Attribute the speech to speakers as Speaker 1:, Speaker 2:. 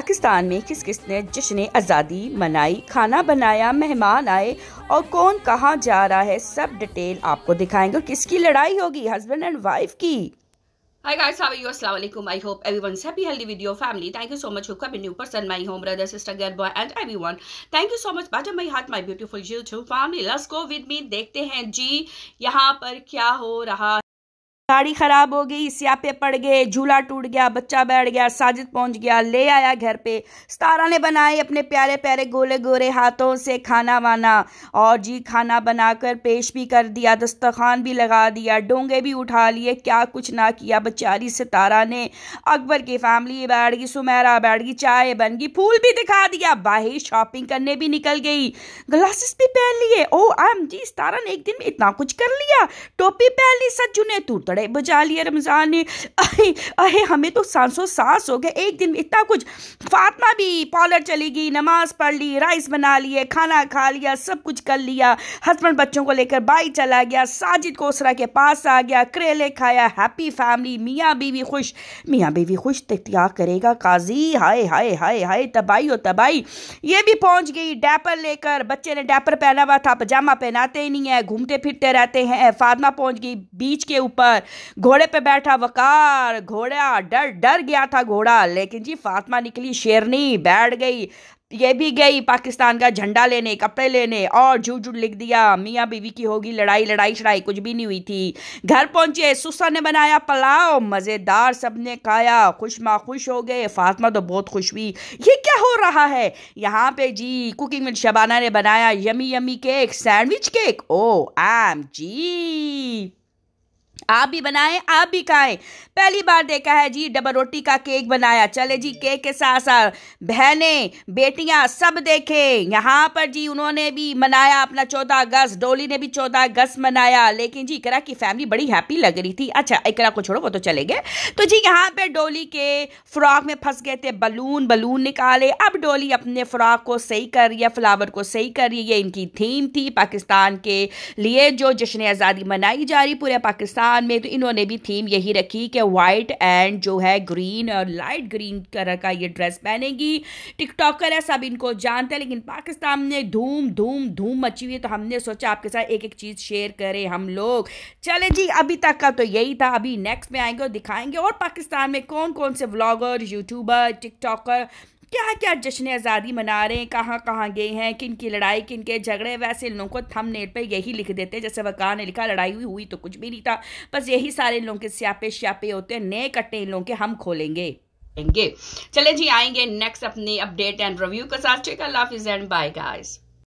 Speaker 1: पाकिस्तान में किस किस ने जश्न आज़ादी मनाई खाना बनाया मेहमान आए और कौन कहाँ जा रहा है सब डिटेल आपको दिखाएँगे और किसकी लड़ाई होगी हस्बैंड एंड वाइफ की
Speaker 2: Hi guys, how are you? Assalamu alaikum. I hope everyone's happy, healthy with your family. Thank you so much for coming new person, my home brother, sister, girl, boy and everyone. Thank you so much. Bottom my heart, my beautiful YouTube family. Let's go with me. देखते हैं जी यहाँ पर क्या हो रहा
Speaker 1: गाड़ी खराब हो गई, स्यापे पड़ गए, झूला टूट गया, बच्चा बैठ गया, साजिद पहुँच गया, ले आया घर पे। सतारा ने बनाए अपने प्यारे प्यारे गोले गोरे हाथों से खाना वाना और जी खाना बनाकर पेश भी कर दिया, दस्तखान भी लगा दिया, डोंगे भी उठा लिए, क्या कुछ ना किया, बेचारी सितारा ने। अकबर की फैमिली बैठ गई, सुमेरा बैठ गई, चाय बन गई, फूल भी दिखा दिया बाहर शॉपिंग करने भी निकल गई। ग्लासेस भी पहन लिए, ओ एम जी सितारा ने एक दिन में इतना कुछ कर लिया, टोपी पहन ली, सज्जू ने, तू बजा लिया रमज़ान ने, अहे अहे, हमें तो सांसों सांस हो गए। एक दिन इतना कुछ, फातमा भी पॉलर चली गई, नमाज़ पढ़ ली, राइस बना लिए, खाना खा लिया, सब कुछ कर लिया। हस्बैंड बच्चों को लेकर बाई चला गया, साजिद कोसरा के पास आ गया, करेले खाया, हैप्पी फैमिली, मियाँ बीवी खुश। मियाँ बीवी खुश तो क्या करेगा काजी। हाय हाय हाय हाय, तबाही हो तबाही। ये भी पहुँच गई, डैपर लेकर। बच्चे ने डैपर पहना हुआ था, पजामा पहनाते ही नहीं है, घूमते फिरते रहते हैं। फातमा पहुँच गई बीच के ऊपर। घोड़े पे बैठा वकार, घोड़ा डर डर गया था घोड़ा, लेकिन जी फातिमा निकली, शेरनी बैठ गई। ये भी गई पाकिस्तान का झंडा लेने, कपड़े लेने, और झूठ झूठ लिख दिया, मियाँ बीवी की होगी लड़ाई लड़ाई, शड़ाई, कुछ भी नहीं हुई थी। घर पहुँचे, सुसा ने बनाया पलाव, मज़ेदार सबने खाया, खुश मा खुश हो गए, फातिमा तो बहुत खुश हुई। ये क्या हो रहा है? यहाँ पे जी कुकिंग में शबाना ने बनाया yummy yummy cake sandwich cake O M G आप भी बनाएँ, आप भी खाएँ। पहली बार देखा है जी, डबल रोटी का केक बनाया। चले जी, केक के साथ साथ बहनें, बेटियाँ सब देखे। यहाँ पर जी उन्होंने भी मनाया अपना चौदह अगस्त, डोली ने भी चौदह अगस्त मनाया। लेकिन जी इकरा की फैमिली बड़ी हैप्पी लग रही थी। अच्छा इकरा को छोड़ो, वो तो चले गए। तो जी यहाँ पर डोली के फ्रॉक में फंस गए थे, बलून बलून निकाले। अब डोली अपने फ्रॉक को सही कर रही है, फ्लावर को सही कर रही है। ये इनकी थीम थी पाकिस्तान के लिए, जो जश्न आज़ादी मनाई जा रही पूरे पाकिस्तान पाकिस्तान में तो इन्होंने भी थीम यही रखी कि वाइट एंड जो है ग्रीन और लाइट ग्रीन कलर का ये ड्रेस पहनेगी। टिकटॉकर है, सब इनको जानते हैं, लेकिन पाकिस्तान में धूम धूम धूम मची हुई है। तो हमने सोचा आपके साथ एक एक चीज़ शेयर करें हम लोग। चले जी, अभी तक का तो यही था। अभी नेक्स्ट में आएँगे और दिखाएँगे। और पाकिस्तान में कौन कौन से व्लॉगर यूट्यूबर टिकटॉकर क्या क्या जश्न आज़ादी मना रहे हैं? कहाँ कहाँ गए हैं? किन की लड़ाई किन के झगड़े? वैसे इन लोगों को थम नेट पर यही लिख देते हैं। जैसे वकार ने लिखा, लड़ाई हुई हुई तो कुछ भी नहीं था। बस यही सारे इन लोगों के स्यापे श्यापे होते हैं। नए कट्टे इन लोगों के हम खोलेंगे। चले जी, आएँगे नेक्स्ट अपने अपडेट एंड रिव्यू के साथ। चेक अल्लाह हाफिज एंड बाय गाइस